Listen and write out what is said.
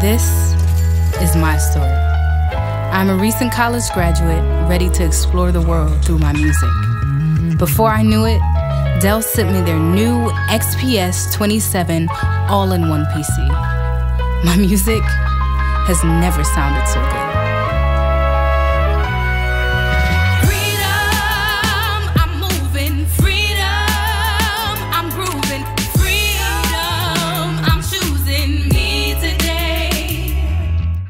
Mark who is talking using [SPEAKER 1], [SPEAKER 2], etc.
[SPEAKER 1] This is my story. I'm a recent college graduate ready to explore the world through my music. Before I knew it, Dell sent me their new XPS 27 all in one PC. My music has never sounded so good.